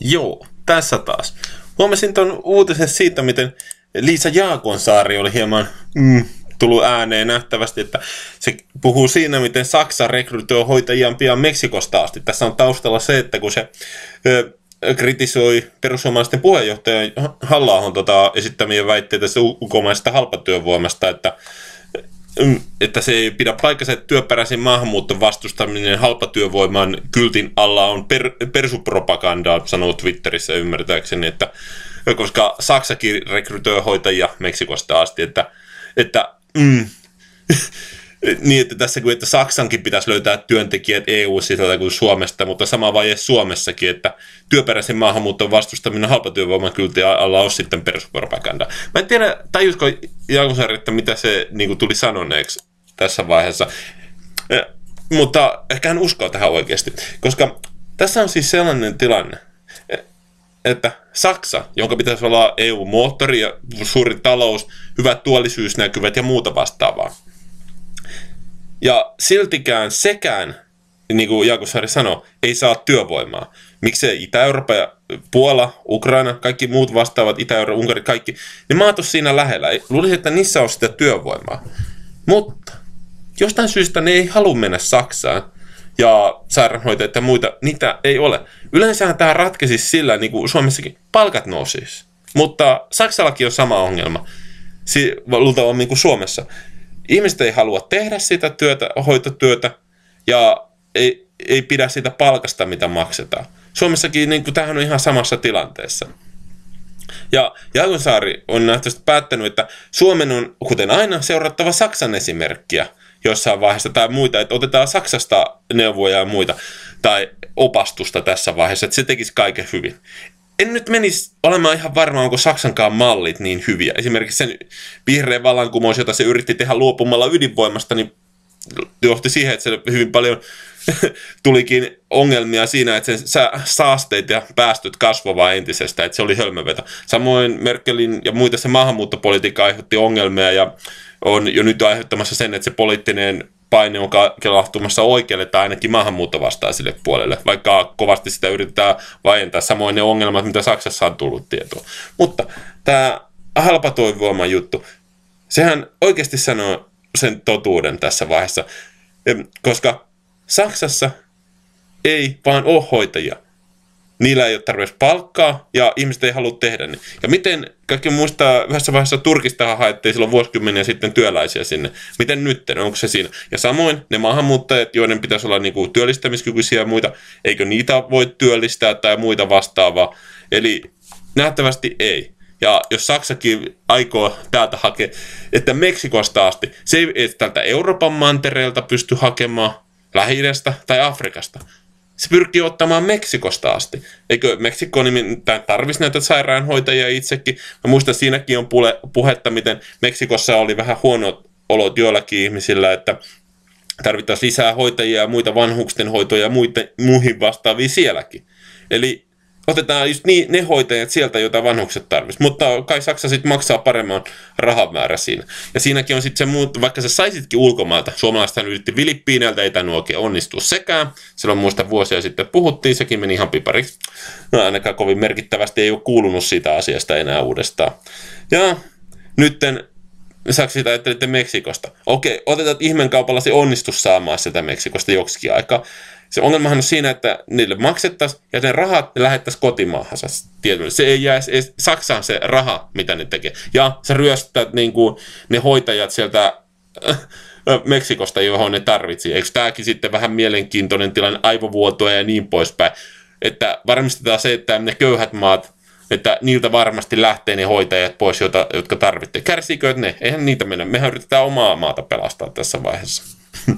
Joo, tässä taas. Huomasin tuon uutisen siitä, miten Liisa Jaakonsaari oli hieman mm, tullut ääneen nähtävästi, että se puhuu siinä, miten Saksa rekrytoi hoitajia pian Meksikosta asti. Tässä on taustalla se, että kun se ö, kritisoi perussuomalaisten puheenjohtajan halla tota, esittämiä väitteitä se ulkomaisesta halpatyövoimasta, että että se ei pidä paikkansa, että työperäisen maahanmuuton vastustaminen halpatyövoiman kyltin alla on per, persupropagandaa, sanoo Twitterissä ymmärtääkseni, että koska Saksakin rekrytoi hoitajia Meksikosta asti, että, että mm, niin, että tässä kuin, että Saksankin pitäisi löytää työntekijät EU-sisältä kuin Suomesta, mutta sama vaihe Suomessakin, että työperäisen maahanmuuton vastustaminen halpatyövoiman kylti alla on sitten peruspropaganda. Mä en tiedä, tajusko Jaakonsaari, että mitä se niin kuin, tuli sanoneeksi tässä vaiheessa, ja, mutta ehkä hän uskoo tähän oikeasti, koska tässä on siis sellainen tilanne, että Saksa, jonka pitäisi olla EU-moottori ja suuri talous, hyvät tuollisuusnäkyvät ja muuta vastaavaa, ja siltikään sekään, niin kuin Jaakonsaari sanoi, ei saa työvoimaa. Miksei Itä-Eurooppa ja Puola, Ukraina, kaikki muut vastaavat, Itä-Eurooppa, Unkari, kaikki, ne maat on siinä lähellä. Luulisin, että niissä on sitä työvoimaa. Mutta jostain syystä ne ei halua mennä Saksaan ja sairaanhoitajat ja muita, niitä ei ole. Yleensähän tämä ratkaisisi sillä, niin kuin Suomessakin, palkat nousisi. Mutta Saksallakin on sama ongelma. Si- luultavasti niin kuin Suomessa ihmiset ei halua tehdä sitä työtä, hoitotyötä ja ei, ei pidä sitä palkasta, mitä maksetaan. Suomessakin niin kuin, tämähän on ihan samassa tilanteessa. Ja Jaakonsaari on nähtävästi päättänyt, että Suomen on, kuten aina, seurattava Saksan esimerkkiä jossain vaiheessa tai muita, että otetaan Saksasta neuvoja ja muita tai opastusta tässä vaiheessa, että se tekisi kaiken hyvin en nyt menisi olemaan ihan varma, onko Saksankaan mallit niin hyviä. Esimerkiksi sen vihreän vallankumous, jota se yritti tehdä luopumalla ydinvoimasta, niin johti siihen, että se hyvin paljon tulikin ongelmia siinä, että sen saasteet ja päästöt kasvavaa entisestä, että se oli hölmöveto. Samoin Merkelin ja muita se maahanmuuttopolitiikka aiheutti ongelmia ja on jo nyt aiheuttamassa sen, että se poliittinen paine on kelahtumassa oikealle tai ainakin maahanmuuttovastaiselle puolelle, vaikka kovasti sitä yritetään vaientaa. Samoin ne ongelmat, mitä Saksassa on tullut tietoa. Mutta tämä halpatoivoama juttu, sehän oikeasti sanoo sen totuuden tässä vaiheessa, koska Saksassa ei vaan ole hoitajia niillä ei ole tarpeeksi palkkaa ja ihmiset ei halua tehdä niin. Ja miten, kaikki muistaa, yhdessä vaiheessa Turkista haettiin silloin vuosikymmeniä sitten työläisiä sinne. Miten nyt, onko se siinä? Ja samoin ne maahanmuuttajat, joiden pitäisi olla niinku työllistämiskykyisiä ja muita, eikö niitä voi työllistää tai muita vastaavaa? Eli nähtävästi ei. Ja jos Saksakin aikoo täältä hakea, että Meksikosta asti, se ei tältä Euroopan mantereelta pysty hakemaan lähi tai Afrikasta, se pyrkii ottamaan Meksikosta asti. Eikö Meksikko nimittäin tarvitsisi näitä sairaanhoitajia itsekin? Mä muistan, siinäkin on puhetta, miten Meksikossa oli vähän huonot olot joillakin ihmisillä, että tarvittaisiin lisää hoitajia ja muita vanhusten hoitoja ja muita, muihin vastaavia sielläkin. Eli otetaan just niin, ne hoitajat sieltä, joita vanhukset tarvitsisivat. Mutta kai Saksa sitten maksaa paremman rahamäärä siinä. Ja siinäkin on sitten se muut, vaikka sä saisitkin ulkomailta, suomalaisethan yritti Filippiineiltä, ei tainnut oikein onnistua sekään. Silloin muista vuosia sitten puhuttiin, sekin meni ihan pipariksi. No ainakaan kovin merkittävästi ei ole kuulunut siitä asiasta enää uudestaan. Ja nytten Lisäksi sitä ajattelitte Meksikosta. Okei, otetaan, että ihmeenkaupalla se onnistus saamaan sieltä Meksikosta joksikin aikaa. Se ongelmahan on siinä, että niille maksettaisiin ja ne rahat ne lähettäisiin kotimaahansa tietysti. Se ei jää edes Saksaan se raha, mitä ne tekee. Ja sä ryöstät niin kuin, ne hoitajat sieltä äh, Meksikosta, johon ne tarvitsi. Eikö tämäkin sitten vähän mielenkiintoinen tilanne, aivovuotoa ja niin poispäin. Että varmistetaan se, että ne köyhät maat, että niiltä varmasti lähtee ne hoitajat pois, joita, jotka tarvitsee. Kärsikö ne? Eihän niitä mennä. Mehän yritetään omaa maata pelastaa tässä vaiheessa.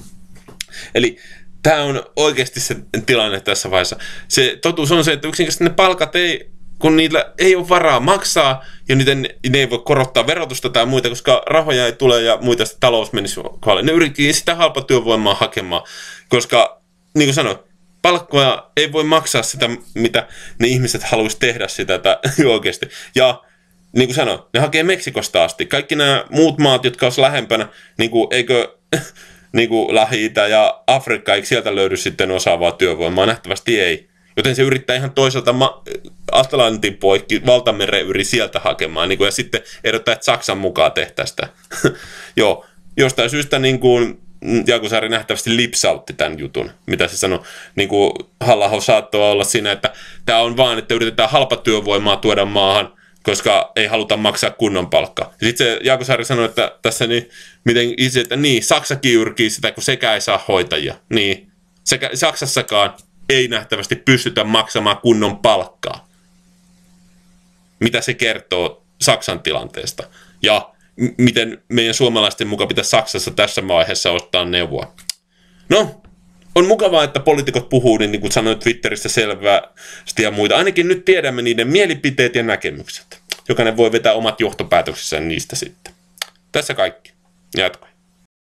Eli tämä on oikeasti se tilanne tässä vaiheessa. Se totuus on se, että yksinkertaisesti ne palkat ei, kun niillä ei ole varaa maksaa ja ne ei voi korottaa verotusta tai muita, koska rahoja ei tule ja muita talous menisi kohdalle. Ne yritti sitä halpatyövoimaa hakemaan, koska niin kuin sanoin, palkkoja ei voi maksaa sitä, mitä ne ihmiset haluaisi tehdä sitä tai, oikeasti. Ja niin kuin sanoin, ne hakee Meksikosta asti. Kaikki nämä muut maat, jotka olisivat lähempänä, niin kuin, eikö niin kuin lähi ja Afrikka, eikö sieltä löydy sitten osaavaa työvoimaa? Nähtävästi ei. Joten se yrittää ihan toisaalta ma- Atlantin poikki valtameren yri sieltä hakemaan, niin kuin, ja sitten ehdottaa, että Saksan mukaan tehtäisiin sitä. Joo, jostain syystä niin kuin, Jaakosaari nähtävästi lipsautti tämän jutun, mitä se sanoi. Niin kuin halla saattoi olla siinä, että tämä on vaan, että yritetään halpatyövoimaa tuoda maahan, koska ei haluta maksaa kunnon palkkaa. Sitten se Jaakosaari sanoi, että tässä niin, miten itse, että niin, Saksakin yrkii sitä, kun sekä ei saa hoitajia. Niin, sekä Saksassakaan ei nähtävästi pystytä maksamaan kunnon palkkaa. Mitä se kertoo Saksan tilanteesta? Ja m- miten meidän suomalaisten mukaan pitäisi Saksassa tässä vaiheessa ottaa neuvoa? No, on mukavaa, että poliitikot puhuu, niin, niin kuin sanoin Twitterissä selvästi ja muita. Ainakin nyt tiedämme niiden mielipiteet ja näkemykset. Jokainen voi vetää omat johtopäätöksensä niistä sitten. Tässä kaikki. Jatkoi.